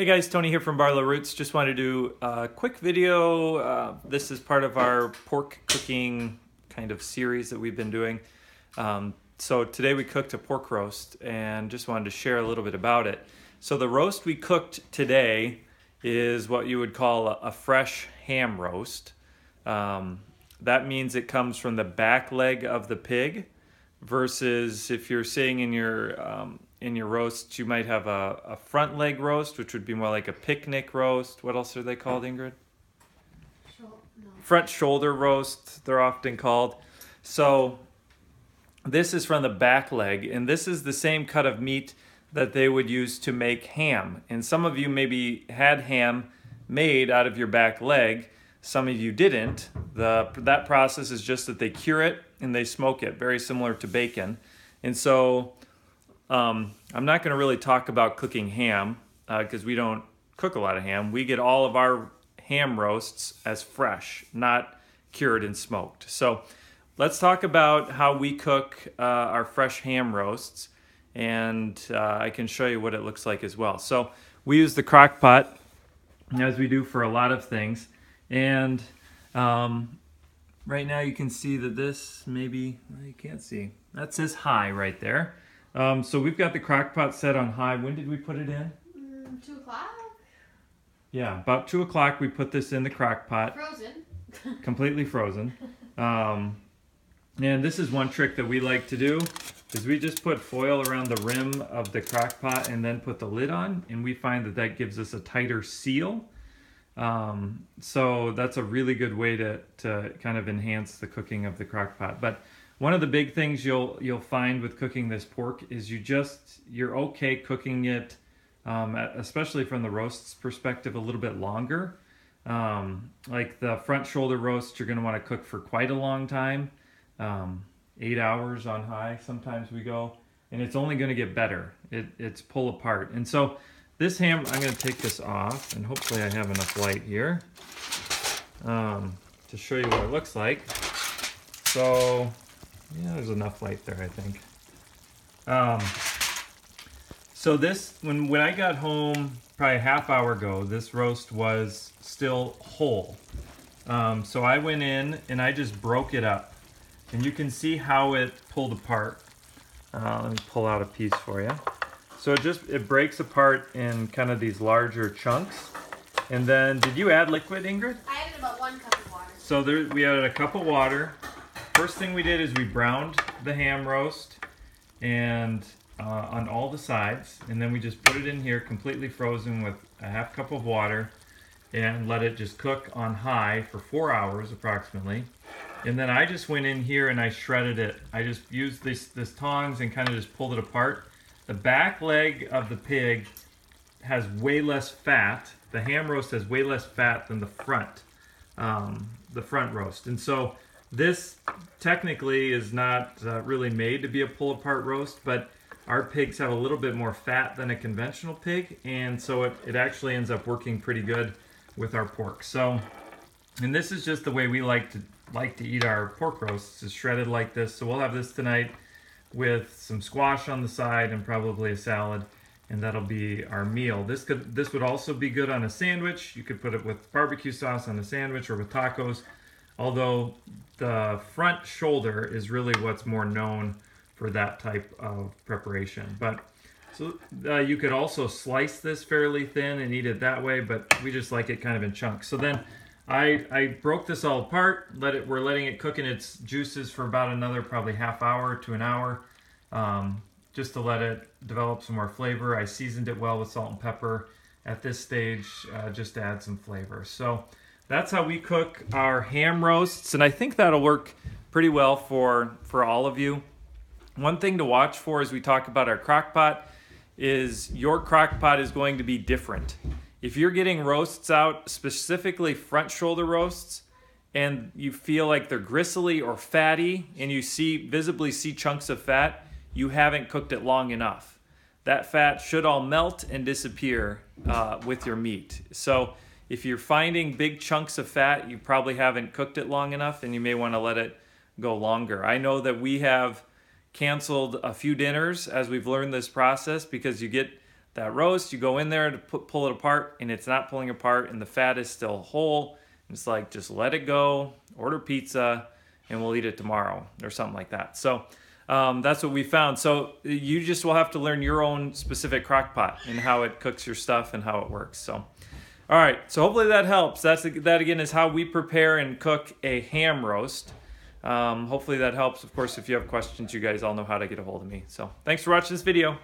Hey guys, Tony here from Barlow Roots. Just wanted to do a quick video. Uh, this is part of our pork cooking kind of series that we've been doing. Um, so today we cooked a pork roast and just wanted to share a little bit about it. So the roast we cooked today is what you would call a, a fresh ham roast. Um, that means it comes from the back leg of the pig versus if you're saying in your um, in your roast, you might have a, a front leg roast, which would be more like a picnic roast. What else are they called, Ingrid? Front shoulder roast, they're often called. So this is from the back leg, and this is the same cut of meat that they would use to make ham. And some of you maybe had ham made out of your back leg. Some of you didn't. The, that process is just that they cure it and they smoke it, very similar to bacon. And so um, I'm not going to really talk about cooking ham because uh, we don't cook a lot of ham. We get all of our ham roasts as fresh, not cured and smoked. So let's talk about how we cook uh, our fresh ham roasts and uh, I can show you what it looks like as well. So we use the crock pot as we do for a lot of things. And um, right now you can see that this maybe, you can't see, that says high right there. Um, so we've got the crock pot set on high. When did we put it in? Mm, two o'clock. Yeah, about two o'clock we put this in the crock pot. Frozen. completely frozen. Um, and this is one trick that we like to do is we just put foil around the rim of the crock pot and then put the lid on and we find that that gives us a tighter seal. Um, so that's a really good way to, to kind of enhance the cooking of the crock pot. But one of the big things you'll you'll find with cooking this pork is you just you're okay cooking it, um, especially from the roast's perspective, a little bit longer. Um, like the front shoulder roast, you're going to want to cook for quite a long time, um, eight hours on high. Sometimes we go, and it's only going to get better. It, it's pull apart, and so this ham, I'm going to take this off, and hopefully I have enough light here um, to show you what it looks like. So yeah, there's enough light there, I think. Um, so this, when, when I got home probably a half hour ago, this roast was still whole. Um, so I went in and I just broke it up. And you can see how it pulled apart. Uh, let me pull out a piece for you. So it just, it breaks apart in kind of these larger chunks. And then, did you add liquid, Ingrid? I added about one cup of water. So there, we added a cup of water. First thing we did is we browned the ham roast and uh, on all the sides and then we just put it in here completely frozen with a half cup of water and let it just cook on high for four hours approximately. And then I just went in here and I shredded it. I just used this this tongs and kind of just pulled it apart. The back leg of the pig has way less fat. The ham roast has way less fat than the front um, the front roast. And so this technically is not uh, really made to be a pull apart roast, but our pigs have a little bit more fat than a conventional pig, and so it, it actually ends up working pretty good with our pork. So, and this is just the way we like to like to eat our pork roasts, is shredded like this. So we'll have this tonight with some squash on the side and probably a salad, and that'll be our meal. This could this would also be good on a sandwich. You could put it with barbecue sauce on a sandwich or with tacos although the front shoulder is really what's more known for that type of preparation. But so uh, you could also slice this fairly thin and eat it that way, but we just like it kind of in chunks. So then I, I broke this all apart, let it, we're letting it cook in its juices for about another probably half hour to an hour, um, just to let it develop some more flavor. I seasoned it well with salt and pepper at this stage, uh, just to add some flavor. So that's how we cook our ham roasts, and I think that'll work pretty well for, for all of you. One thing to watch for as we talk about our crock pot is your crock pot is going to be different. If you're getting roasts out, specifically front shoulder roasts, and you feel like they're gristly or fatty and you see visibly see chunks of fat, you haven't cooked it long enough. That fat should all melt and disappear uh, with your meat. So if you're finding big chunks of fat, you probably haven't cooked it long enough and you may want to let it go longer. I know that we have canceled a few dinners as we've learned this process because you get that roast. You go in there to put, pull it apart, and it's not pulling apart, and the fat is still whole. It's like just let it go, order pizza, and we'll eat it tomorrow or something like that. So um, that's what we found. So you just will have to learn your own specific crock pot and how it cooks your stuff and how it works. So, all right. So hopefully that helps. That's that again is how we prepare and cook a ham roast. Um, hopefully that helps. Of course, if you have questions, you guys all know how to get a hold of me. So thanks for watching this video.